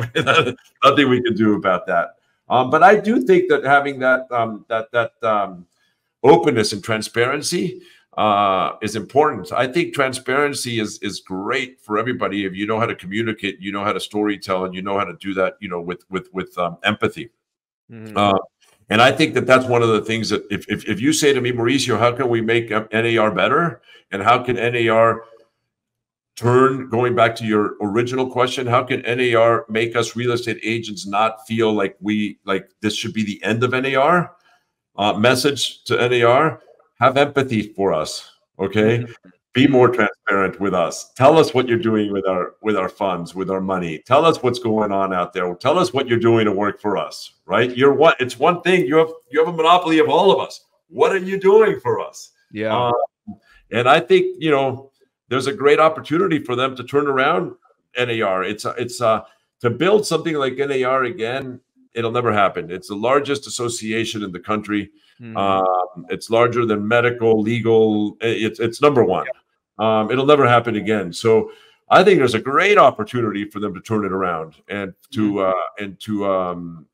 nothing we can do about that um, but i do think that having that um, that that um, openness and transparency uh, is important. I think transparency is is great for everybody if you know how to communicate, you know how to storytell, and you know how to do that, you know, with with with um, empathy. Mm-hmm. Uh, and I think that that's one of the things that if, if if you say to me, Mauricio, how can we make NAR better, and how can NAR turn going back to your original question how can nar make us real estate agents not feel like we like this should be the end of nar uh, message to nar have empathy for us okay? Mm-hmm. be more transparent with us. Tell us what you're doing with our with our funds with our money. Tell us what's going on out there. Tell us what you're doing to work for us right? You're what it's one thing. You have you have a monopoly of all of us. What are you doing for us? Yeah. Um, and i think you know there's a great opportunity for them to turn around nar it's it's a, to build something like nar again it'll never happen. It's the largest association in the country Mm. Um, it's larger than medical, legal. It's it's number one. Yeah. Um, it'll never happen again. So I think there's a great opportunity for them to turn it around and to mm. uh, and to um,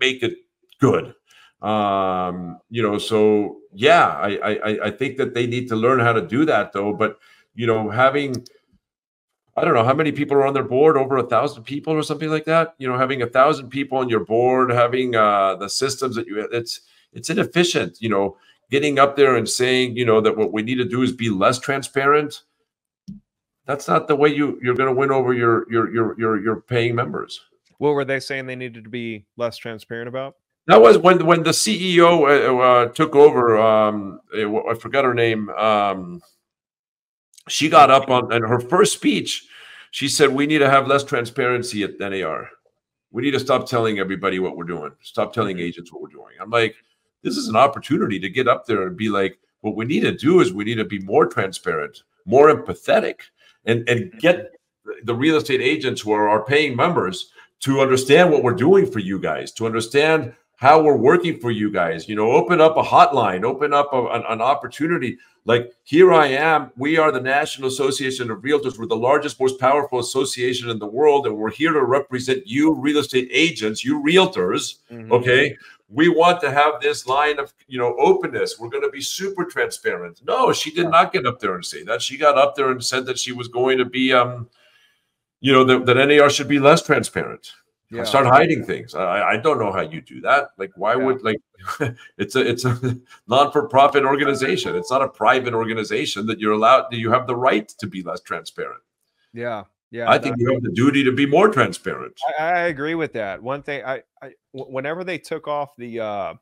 make it good. Um, you know, so yeah, I, I I think that they need to learn how to do that though. But you know, having I don't know how many people are on their board, over a thousand people or something like that. You know, having a thousand people on your board, having uh, the systems that you it's it's inefficient. You know, getting up there and saying, you know, that what we need to do is be less transparent, that's not the way you you're going to win over your your your your your paying members. What were they saying they needed to be less transparent about? That was when when the CEO uh, uh, took over. Um, I forgot her name. Um, she got up on and her first speech. She said, "We need to have less transparency at NAR. We need to stop telling everybody what we're doing. Stop telling mm-hmm. agents what we're doing." I'm like, this is an opportunity to get up there and be like, what we need to do is we need to be more transparent, more empathetic, and and get the real estate agents who are our paying members to understand what we're doing for you guys, to understand how we're working for you guys. You know, open up a hotline, open up a, an, an, opportunity. Like here I am. We are the National Association of Realtors. We're the largest, most powerful association in the world, and we're here to represent you, real estate agents, you realtors. Mm-hmm. Okay. We want to have this line of you know openness. We're going to be super transparent. No, she did not get up there and say that. She got up there and said that she was going to be um, you know, that, that NAR should be less transparent yeah. start hiding things. I, I don't know how you do that. Like, why yeah. would like it's a it's a non-for-profit organization. It's not a private organization that you're allowed you have the right to be less transparent. Yeah. Yeah. I think you have the duty to be more transparent. I, I agree with that. One thing I, I whenever they took off the uh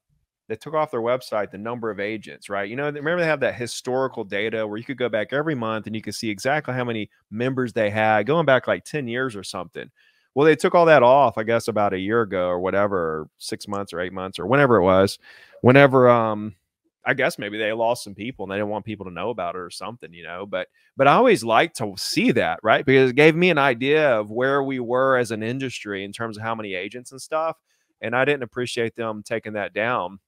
they took off their website the number of agents, right? You know, remember they have that historical data where you could go back every month and you could see exactly how many members they had going back like 10 years or something. Well, they took all that off, I guess, about a year ago or whatever, or six months or eight months or whenever it was. Whenever, um, I guess maybe they lost some people and they didn't want people to know about it or something, you know. But but I always like to see that, right? Because it gave me an idea of where we were as an industry in terms of how many agents and stuff. And I didn't appreciate them taking that down.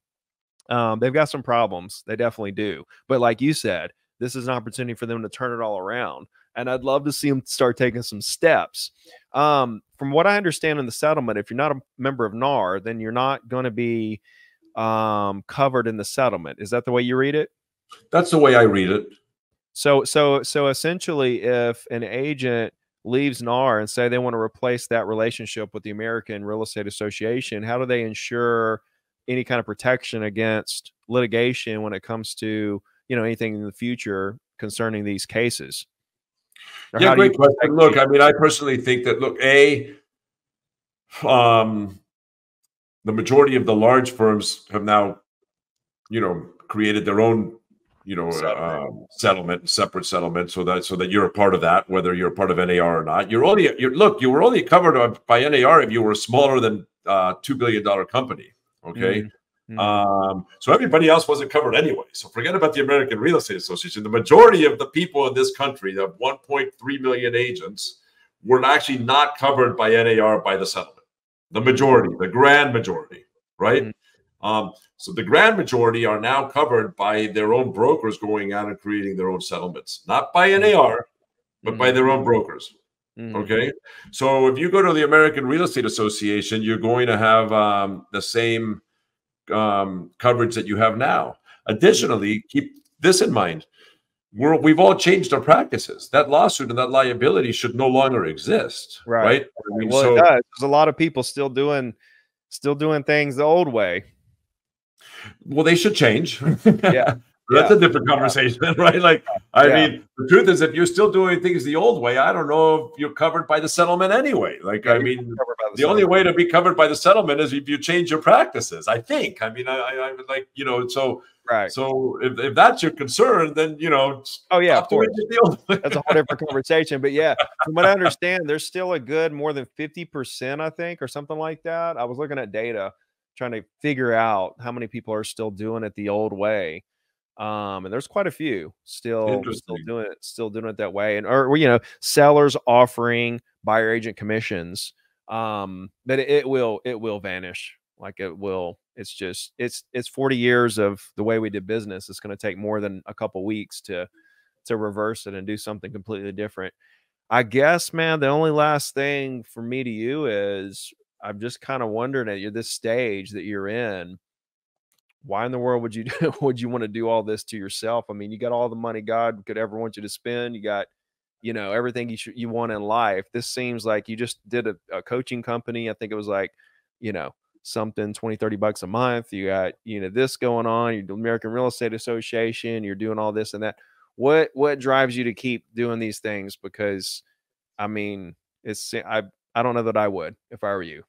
Um, they've got some problems. They definitely do. But like you said, this is an opportunity for them to turn it all around. And I'd love to see them start taking some steps. Um, from what I understand in the settlement, if you're not a member of NAR, then you're not going to be um, covered in the settlement. Is that the way you read it? That's the way I read it. So, so, so essentially, if an agent leaves NAR and say they want to replace that relationship with the American Real Estate Association, how do they ensure any kind of protection against litigation when it comes to you know anything in the future concerning these cases? Or yeah, great question. Look, I mean, I personally think that look, a um, the majority of the large firms have now, you know, created their own, you know, settlement. Um, settlement, separate settlement, so that so that you're a part of that, whether you're a part of NAR or not. You're only you're look, you were only covered by NAR if you were a smaller than uh, two billion dollar company. Okay. Mm-hmm. Um, so everybody else wasn't covered anyway. So forget about the American Real Estate Association. The majority of the people in this country, the 1.3 million agents, were actually not covered by NAR by the settlement. The majority, the grand majority, right? Mm-hmm. Um, so the grand majority are now covered by their own brokers going out and creating their own settlements, not by NAR, but mm-hmm. by their own brokers. Mm-hmm. Okay. So if you go to the American Real Estate Association, you're going to have um, the same um, coverage that you have now. Additionally, keep this in mind. We're, we've all changed our practices. That lawsuit and that liability should no longer exist. Right. right? I mean, well, so, it does. There's a lot of people still doing still doing things the old way. Well, they should change. yeah. That's yeah. a different conversation, yeah. right? Like, I yeah. mean, the truth is, if you're still doing things the old way, I don't know if you're covered by the settlement anyway. Like, I mean, the, the only way to be covered by the settlement is if you change your practices. I think. I mean, I, I, I like, you know, so right. So if, if that's your concern, then you know, oh yeah, of course. that's a whole different conversation. But yeah, from what I understand, there's still a good more than fifty percent, I think, or something like that. I was looking at data, trying to figure out how many people are still doing it the old way um and there's quite a few still still doing it still doing it that way and or you know sellers offering buyer agent commissions um but it, it will it will vanish like it will it's just it's it's 40 years of the way we did business it's going to take more than a couple weeks to to reverse it and do something completely different i guess man the only last thing for me to you is i'm just kind of wondering at this stage that you're in why in the world would you do, would you want to do all this to yourself? I mean, you got all the money God could ever want you to spend. You got, you know, everything you should, you want in life. This seems like you just did a, a coaching company. I think it was like, you know, something 20 30 bucks a month you got you know this going on you're the american real estate association you're doing all this and that what what drives you to keep doing these things because i mean it's i i don't know that i would if i were you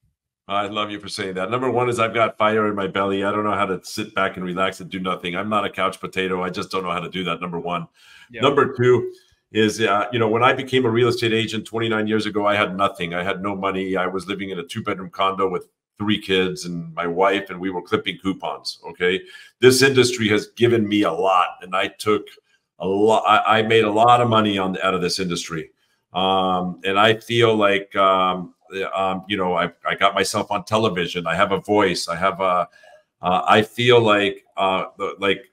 I love you for saying that. Number one is I've got fire in my belly. I don't know how to sit back and relax and do nothing. I'm not a couch potato. I just don't know how to do that. Number one. Yeah. Number two is, uh, you know, when I became a real estate agent 29 years ago, I had nothing. I had no money. I was living in a two bedroom condo with three kids and my wife, and we were clipping coupons. Okay. This industry has given me a lot, and I took a lot. I, I made a lot of money on out of this industry. Um, and I feel like, um, um, you know, I, I got myself on television. I have a voice. I have a, uh, I feel like, uh, like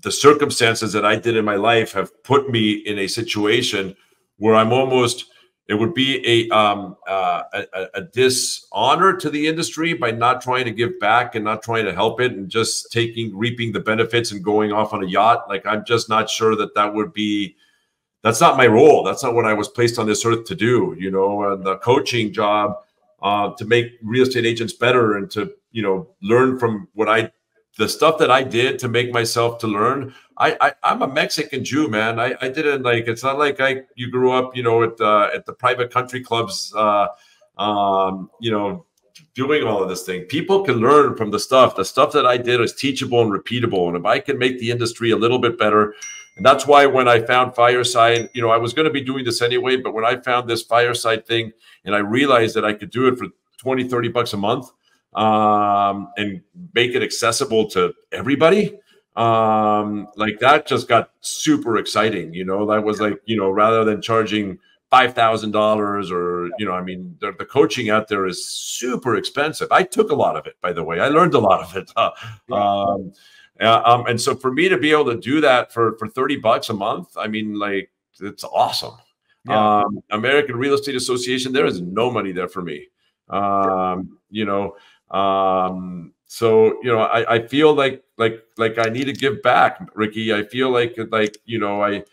the circumstances that I did in my life have put me in a situation where I'm almost, it would be a, um, uh, a, a dishonor to the industry by not trying to give back and not trying to help it and just taking, reaping the benefits and going off on a yacht. Like, I'm just not sure that that would be, that's not my role. That's not what I was placed on this earth to do. You know, and the coaching job uh, to make real estate agents better and to you know learn from what I the stuff that I did to make myself to learn. I, I am a Mexican Jew, man. I, I didn't like. It's not like I you grew up, you know, at uh, at the private country clubs, uh, um, you know, doing all of this thing. People can learn from the stuff. The stuff that I did is teachable and repeatable. And if I can make the industry a little bit better and that's why when I found Fireside, you know, I was going to be doing this anyway, but when I found this Fireside thing and I realized that I could do it for 20, 30 bucks a month um, and make it accessible to everybody, um, like that just got super exciting. You know, that was like, you know, rather than charging $5,000 or, you know, I mean, the, the, coaching out there is super expensive. I took a lot of it, by the way. I learned a lot of it. um, uh, um, and so for me to be able to do that for for 30 bucks a month, I mean, like it's awesome. Yeah. Um, American Real Estate Association, there is no money there for me. Um, you know, um, so you know, I, I feel like like like I need to give back, Ricky. I feel like like you know, I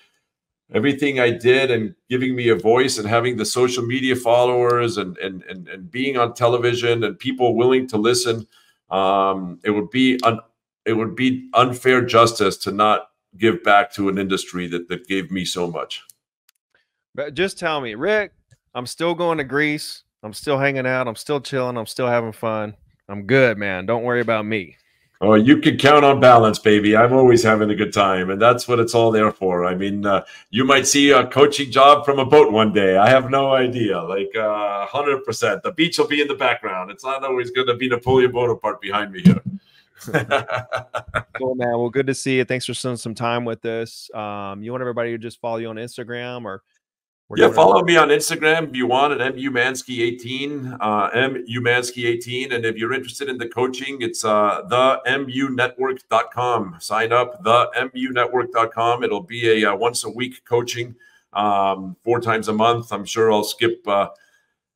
everything I did and giving me a voice and having the social media followers and and and, and being on television and people willing to listen. Um, it would be an it would be unfair justice to not give back to an industry that that gave me so much. But just tell me, Rick, I'm still going to Greece. I'm still hanging out. I'm still chilling. I'm still having fun. I'm good, man. Don't worry about me. Oh, you can count on balance, baby. I'm always having a good time, and that's what it's all there for. I mean, uh, you might see a coaching job from a boat one day. I have no idea. Like, uh, hundred percent, the beach will be in the background. It's not always going to be Napoleon Bonaparte behind me here. cool, man. Well, good to see you. Thanks for spending some time with us. Um, you want everybody to just follow you on Instagram or? Yeah, follow me on Instagram if you want at mumansky18, uh, mumansky18. And if you're interested in the coaching, it's uh, the munetwork.com. Sign up, the munetwork.com. It'll be a uh, once a week coaching, um, four times a month. I'm sure I'll skip, uh,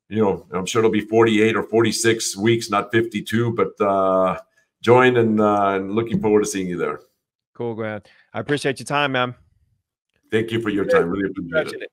you know, I'm sure it'll be 48 or 46 weeks, not 52, but uh, join and, uh, and looking forward to seeing you there. Cool, Grant. I appreciate your time, man. Thank you for your time. Really appreciate it.